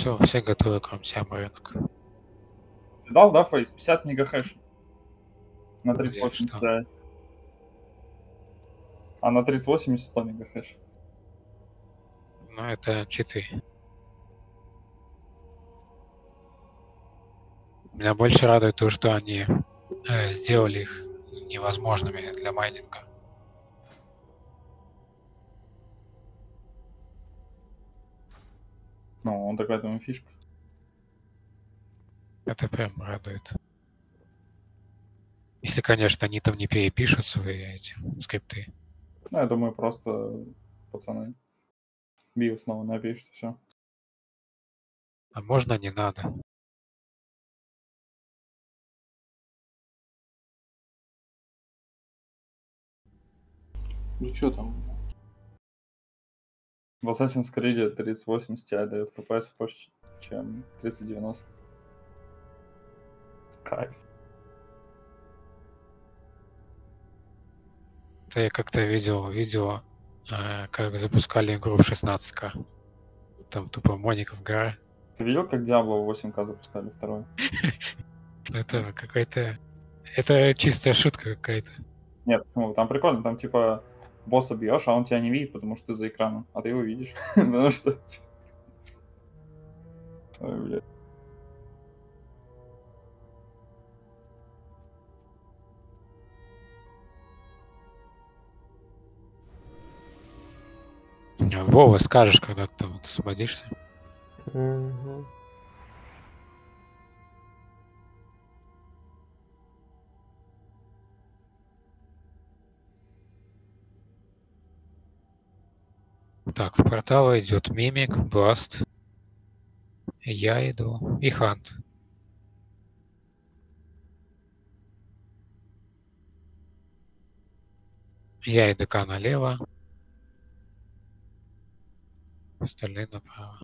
все, все готовы, кроме тебя, рынок. Ты дал, да, Фейс? 50 мегахэш. На Где, 3080 что? Ti. А на 3080 100 мегахэш. Ну, это читы. Меня больше радует то, что они э, сделали их невозможными для майнинга. Ну, он такая там фишка. Это прям радует. Если, конечно, они там не перепишут свои эти скрипты. Ну, я думаю, просто пацаны био снова напишут, все. А можно не надо. Ну что там? В Assassin's Creed 3080 Ti дает FPS больше, чем 3090. Кайф. Это я как-то видел видео, э, как запускали игру в 16к. Там тупо Моников гора. Ты видел, как Diablo в 8К запускали второй? Это какая-то... Это чистая шутка какая-то. Нет, ну, там прикольно, там типа босса бьешь, а он тебя не видит, потому что ты за экраном, а ты его видишь. Потому что... Ой, блядь. Вова, скажешь, когда ты там освободишься. Мгм. Так, в портал идет Мимик, Бласт. Я иду. И Хант. Я и ДК налево. Остальные направо.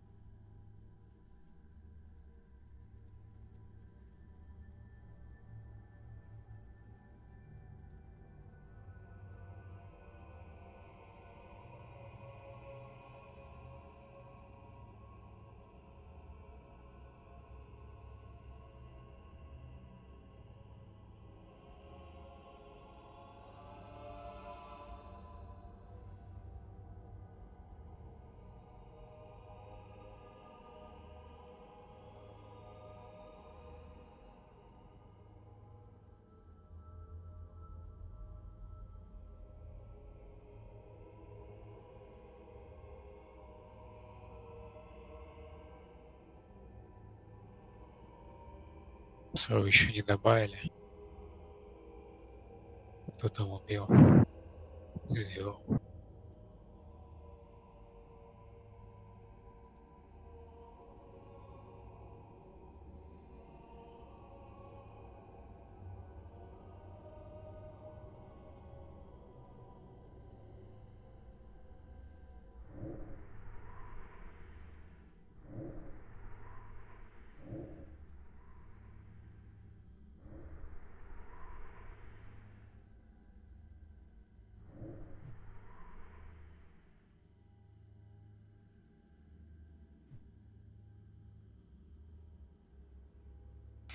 Своего еще не добавили. Кто там убил? Сделал.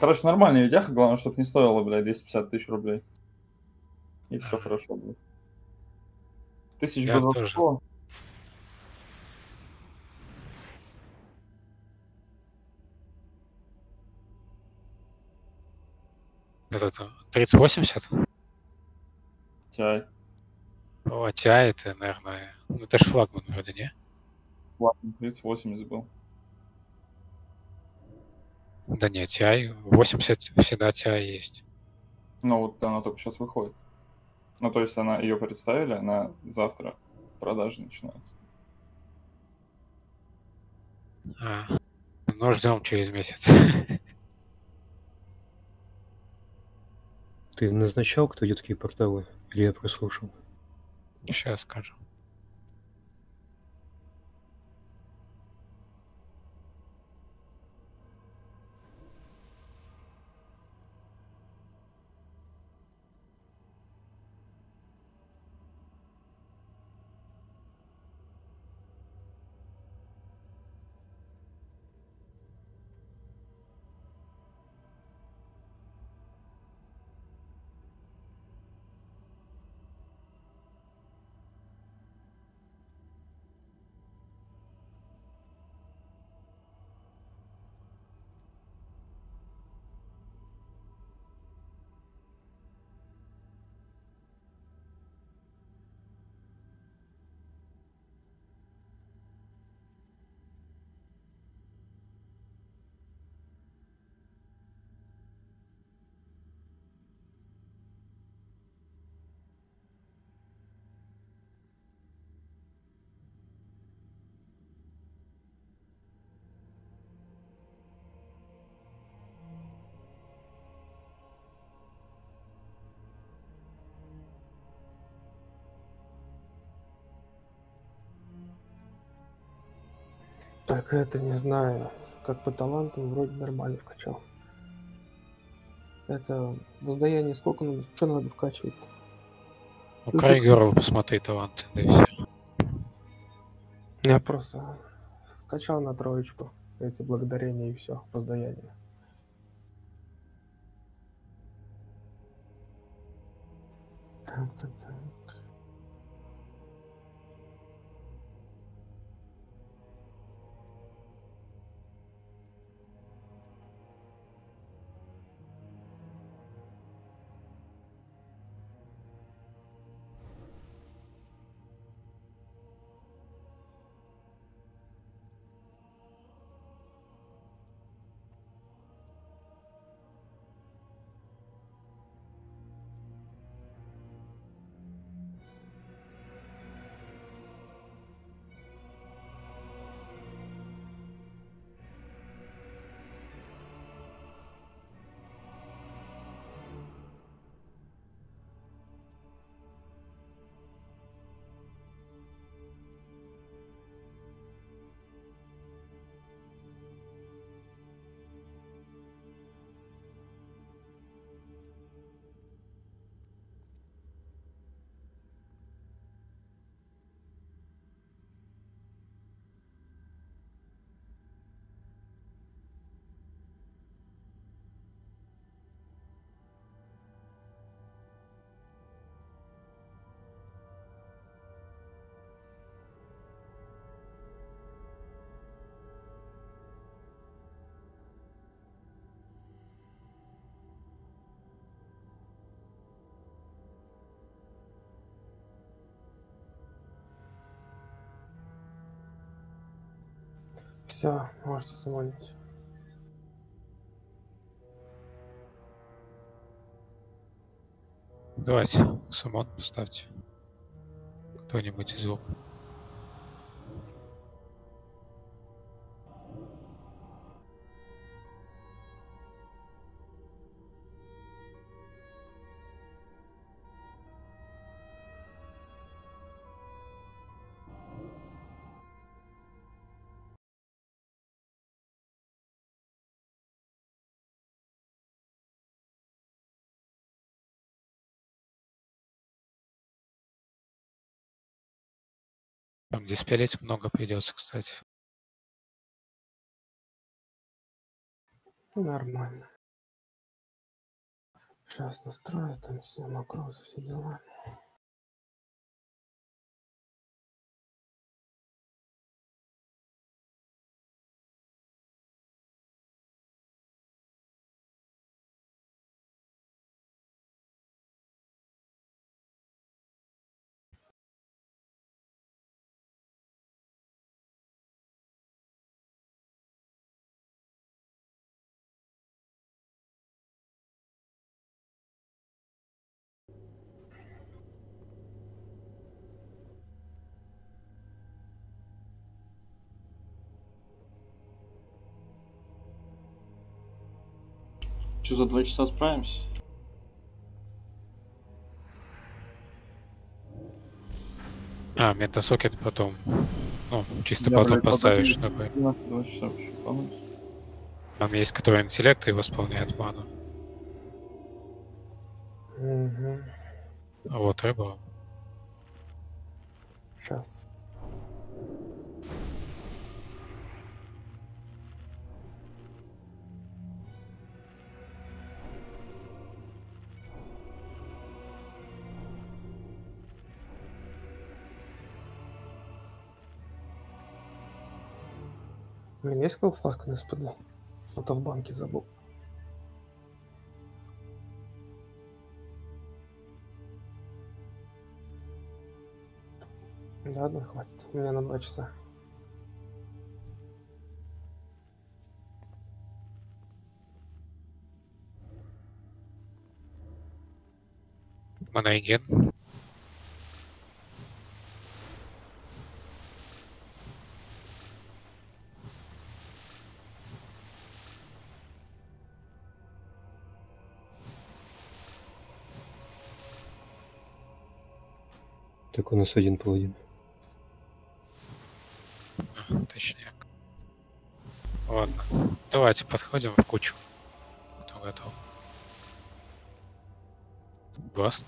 Короче, нормальная видяха, главное, чтобы не стоило, блядь, 250 тысяч рублей. И все хорошо будет. Тысяч Я бы за тоже. сто. Это там 3080? Тяй. О, TI это, наверное... Ну, это ж флагман вроде, не? Ладно, 3080 был. Да нет, TI 80 всегда TI есть. Ну вот она только сейчас выходит. Ну то есть она ее представили, она завтра продажи начинается. А, ну, ждем через месяц. Ты назначал, кто идет такие порталы? Или я прослушал? Сейчас скажу. Так это не знаю. Как по талантам вроде нормально вкачал. Это воздаяние сколько надо? Что надо вкачивать? У Ну, Крайгерова посмотри таланты, да и все. Я просто вкачал на троечку эти благодарения и все, воздаяние. Так, так, так. Все, можете самолить. Давайте, Сумон поставьте. Кто-нибудь из звук. Там диспелить много придется, кстати. Нормально. Сейчас настрою там все макрозы, все дела. Что, за два часа справимся? А, метасокет потом. Ну, чисто Я, потом блядь, поставишь. 12 часов еще помыть. Там есть, который интеллект и восполняет ману. Угу. А вот рыба. Сейчас. Блин, есть какая фласка на СПД? А то в банке забыл. Да, одной хватит. У меня на два часа. Монайген. Так у нас один паладин. А, точняк. Ладно. Давайте подходим в кучу. Кто готов? Глаз.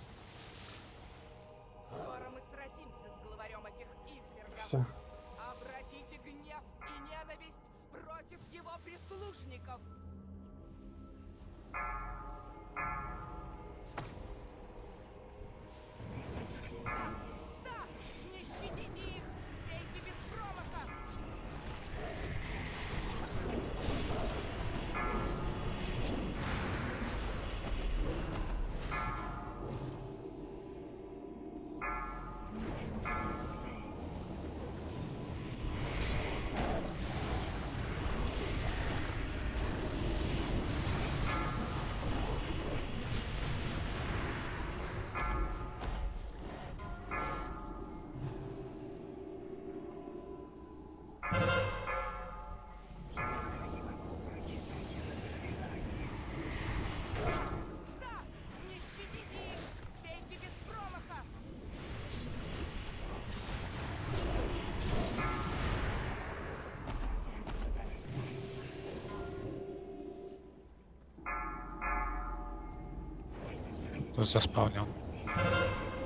Тут заспавнил.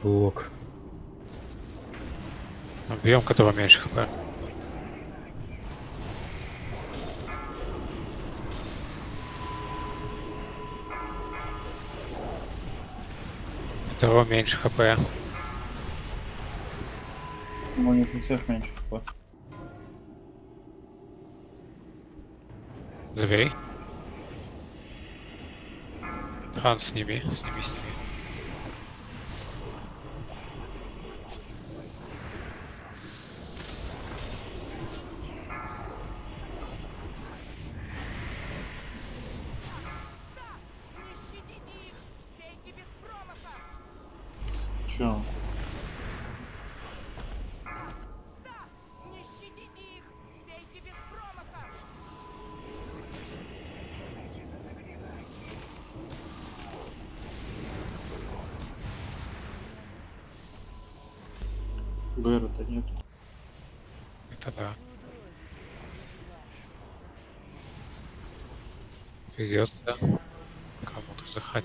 Лок. Бьем, которого меньше хп. Которого меньше хп. Ну, нет, у всех меньше. хп. Забей. Хан, сними, сними, сними.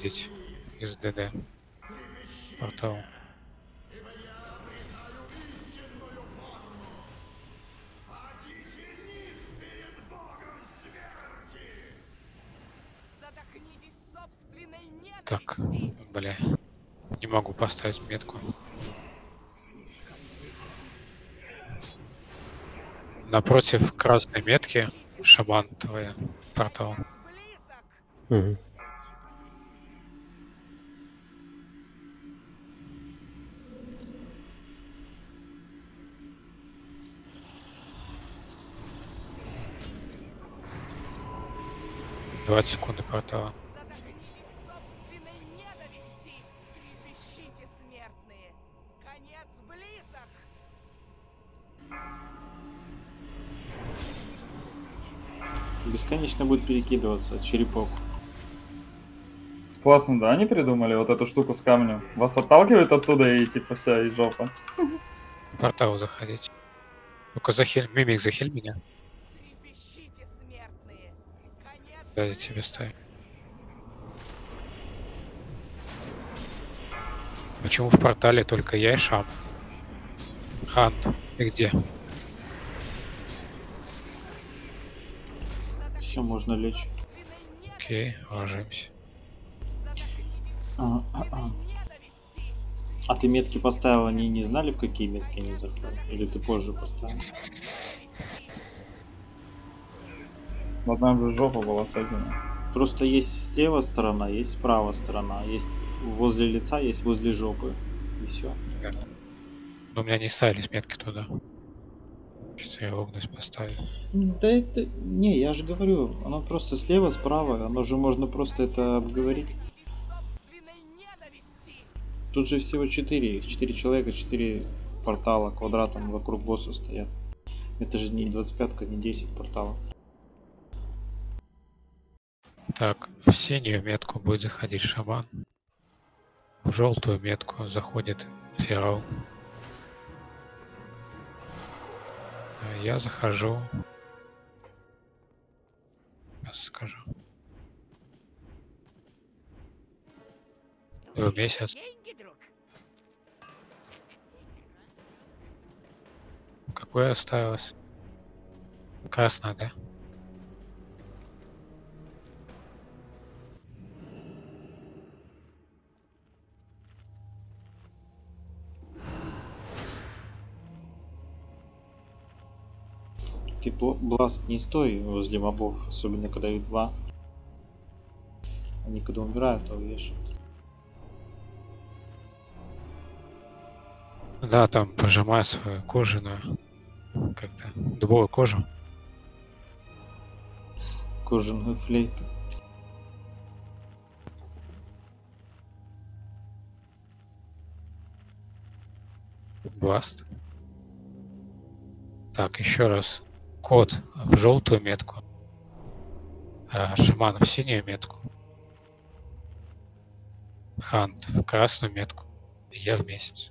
выходить из ДД портал. Так, бля, не могу поставить метку. Напротив красной метки шаман твоя портал. Угу. 20 секунд до квартала. Бесконечно будет перекидываться черепок. Классно, да, они придумали вот эту штуку с камнем. Вас отталкивает оттуда и типа вся и жопа. В портал заходить. Ну-ка мимик захиль меня. Да, я тебе ставлю. Почему в портале только я и Шам? Хант, ты где? Все можно лечь. Окей, ложимся. А, а, а. А ты метки поставил, они не знали, в какие метки они заходят? Или ты позже поставил? Одна бы жопа была с этим. Просто есть слева сторона, есть справа сторона, есть возле лица, есть возле жопы. И все. Но у меня не ставились метки туда. Сейчас я огнусь поставил. Да это... Не, я же говорю, оно просто слева, справа, оно же можно просто это обговорить. Тут же всего 4, 4 человека, 4 портала квадратом вокруг босса стоят. Это же не 25 не 10 порталов. Так, в синюю метку будет заходить шаман. В желтую метку заходит ферал. А Я захожу Сейчас скажу. Месяц. Деньги, друг. Какое осталось? Красное, да? Бласт не стой возле мобов, особенно когда их два. Они когда умирают, то вешают. Да, там пожимай свою кожаную. Как-то дубовую кожу. Кожаную флейту. Бласт. Так, еще раз. Код в желтую метку. А, шаман в синюю метку. Хант в красную метку. И я в месяц.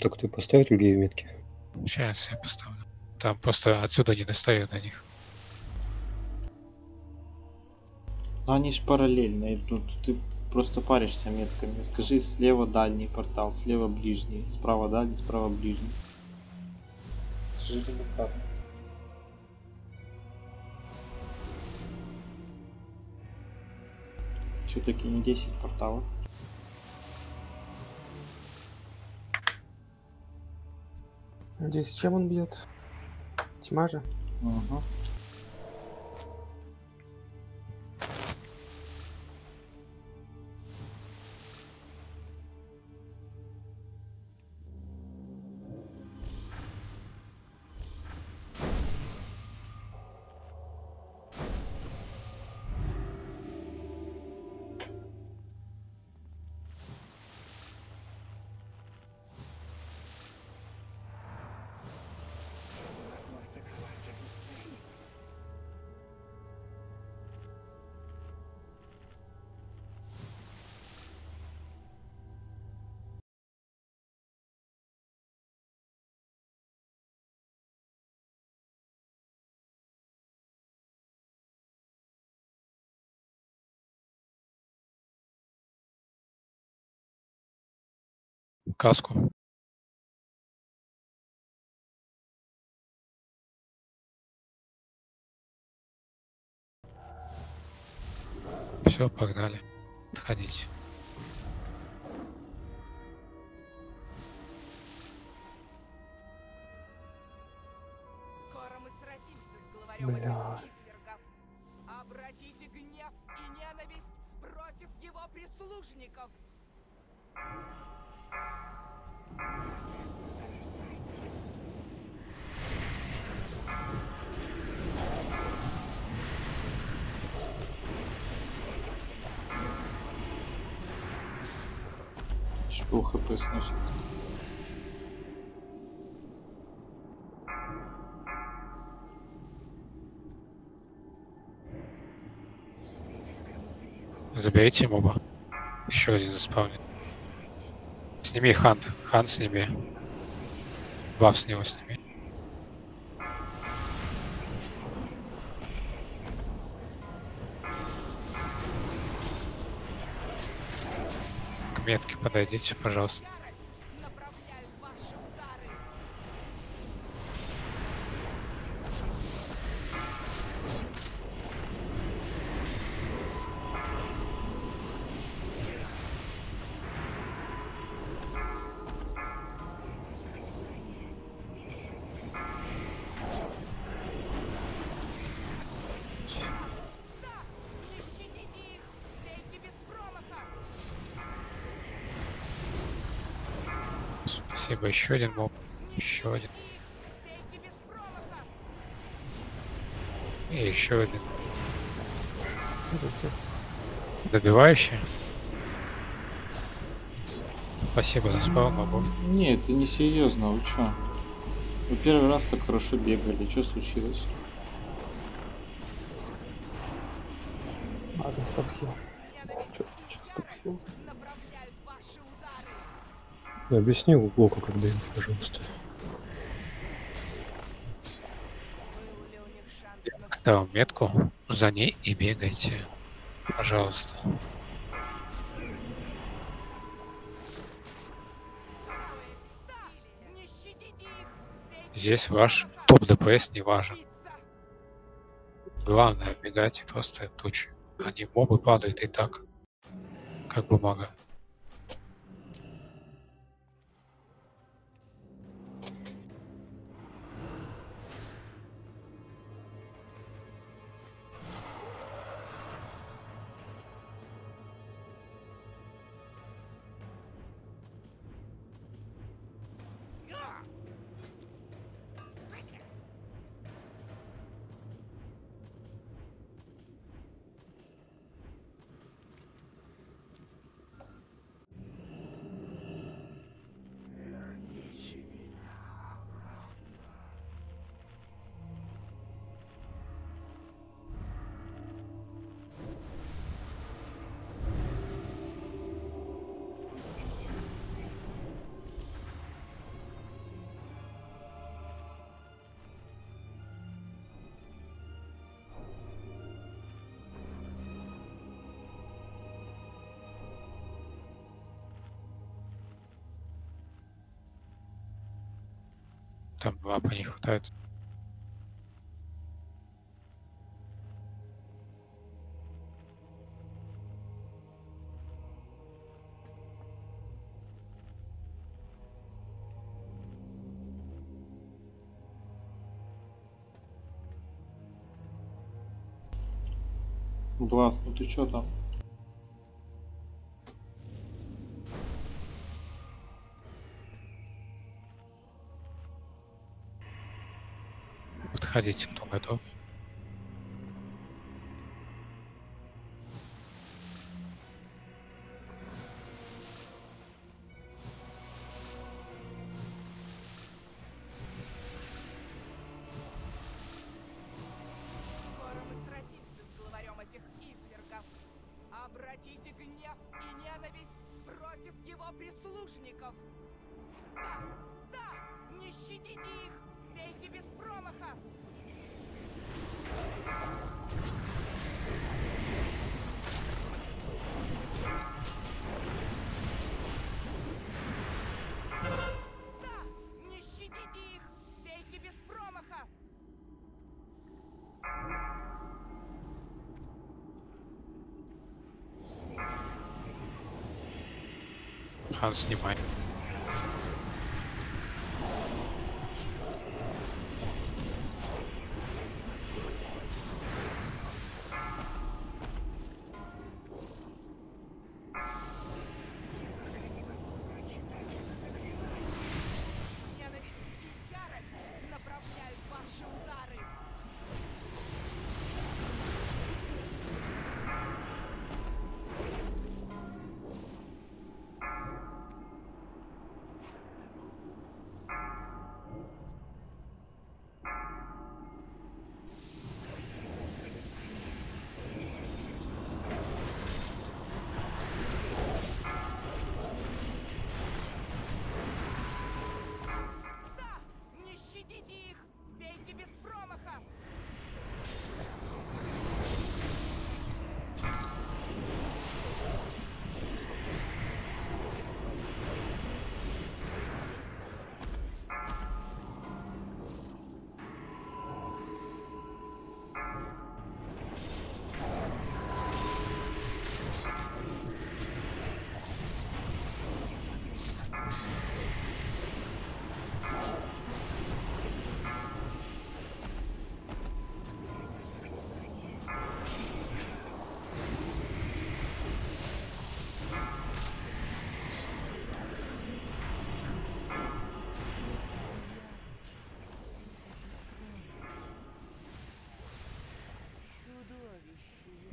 Так ты поставил другие метки? Сейчас я поставлю. Там просто отсюда не достаю до них. Но они ж параллельно идут. Ты просто паришься метками. Скажи слева дальний портал, слева ближний, справа дальний, справа ближний. Скажи элементарно. Все-таки не 10 порталов. Здесь чем он бьет? Тьма же? Ага. Каску. Все, погнали. Отходите. Скоро мы сразимся с главарем Бля. Что хп сносит. Заберите моба. Еще один заспавнит. Сними хант. Хант сними. Баф с него сними. К метке подойдите, пожалуйста. Спасибо. Еще один моб. Еще один. И еще один. Добивающий. Спасибо за спал мобов. Не, это не серьезно, вы чё? Вы первый раз так хорошо бегали, что случилось? Объясни Локу когда-нибудь, пожалуйста. Ставил метку, за ней и бегайте. Пожалуйста. Здесь ваш топ ДПС не важен. Главное, бегайте просто тучи. Они мобы падают и так, как бумага. Там вапа не хватает. Бласт, ну ты чё там? Подходите, кто готов. Хан, снимай.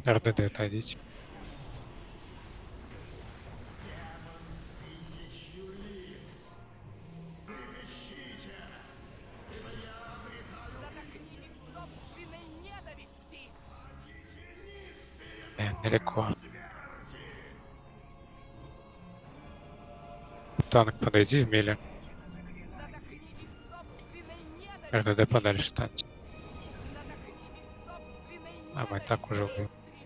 РДД отойдите. Э, далеко. Танк, подойди в миле. РДД подальше станьте. А мы так уже убил.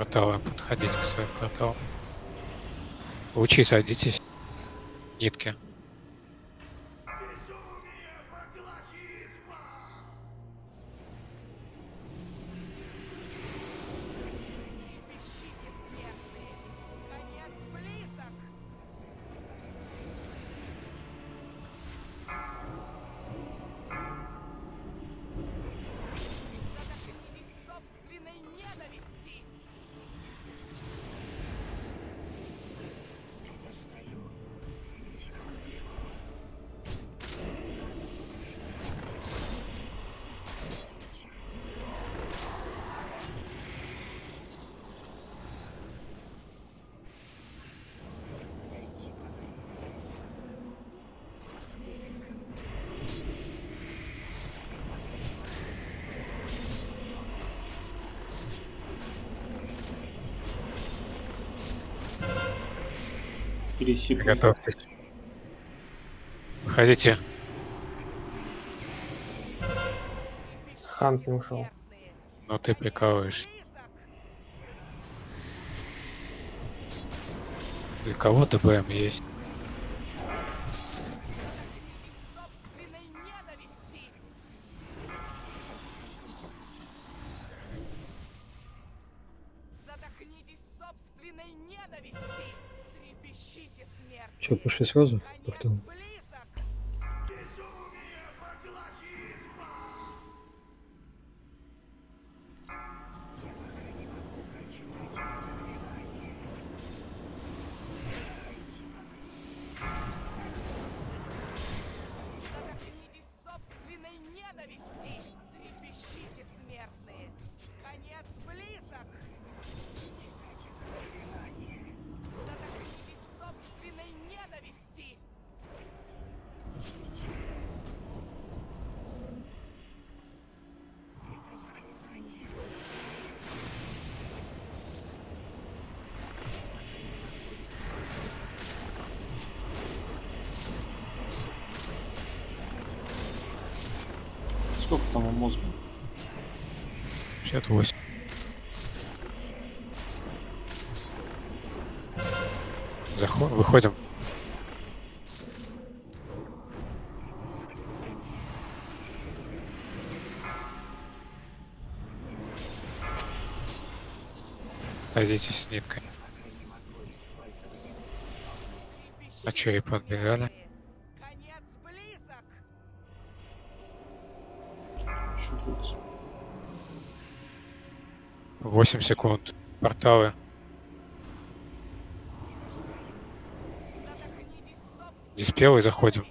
Порталы, подходите к своим порталам. Лучи садитесь. Нитки. Секунды. Готовьтесь. Выходите. Хант не ушел. Смертные! Ну ты прикалываешься. Для кого ДБМ есть? 6 разов. Сколько там у мозга? 68. Заход... Выходим. Садитесь с ниткой. А чё, и подбегали? 8 секунд. Порталы. Задохнитесь собственной Диспел и заходим.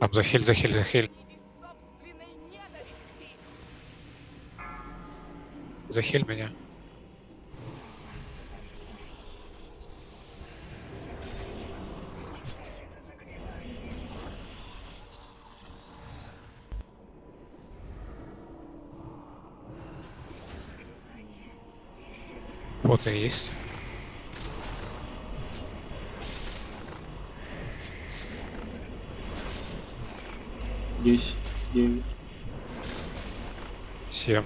Там захиль, захиль, захиль. Захиль меня. Вот и есть. Десять, девять. Семь.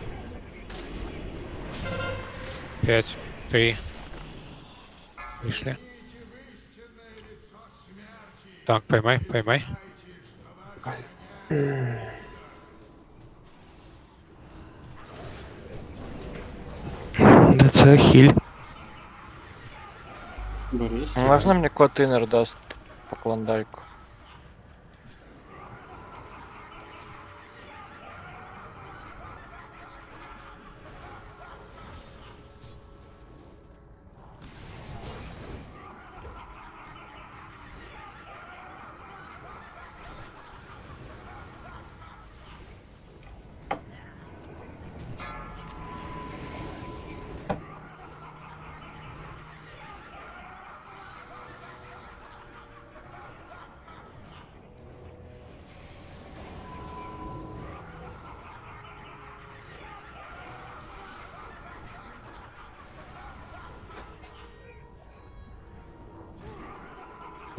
Пять. Три. Вышли. Танк, поймай, поймай. ДЦ хиль. Борис. Можно мне код инер даст по клондайку?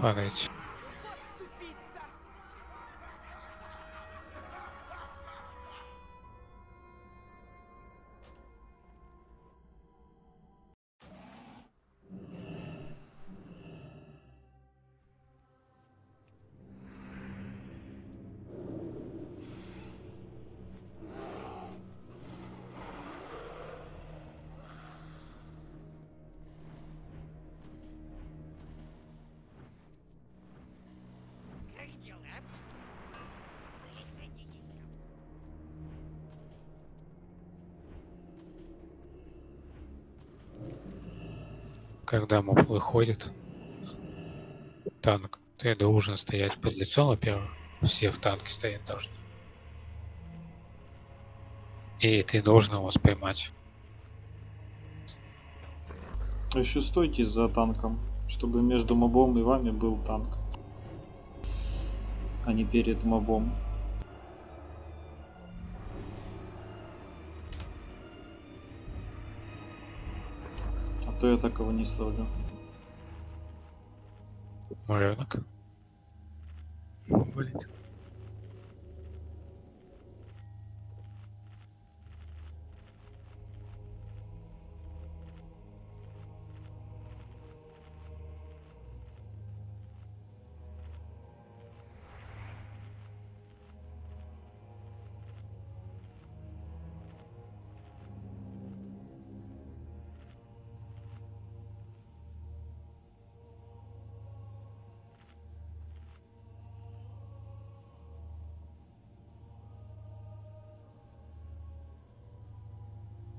Падайте. Вот Когда моб выходит, танк, ты должен стоять под лицом, во-первых. Все в танке стоять должны. И ты должен его поймать. А еще стойте за танком, чтобы между мобом и вами был танк. А не перед мобом. А то я такого не словлю. Рынок. Блять.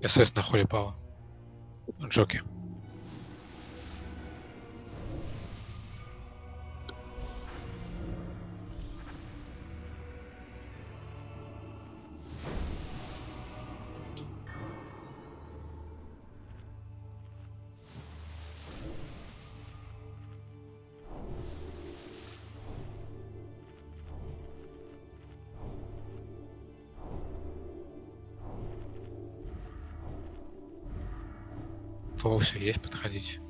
СС на хули пала. Джоки. Все есть, подходите.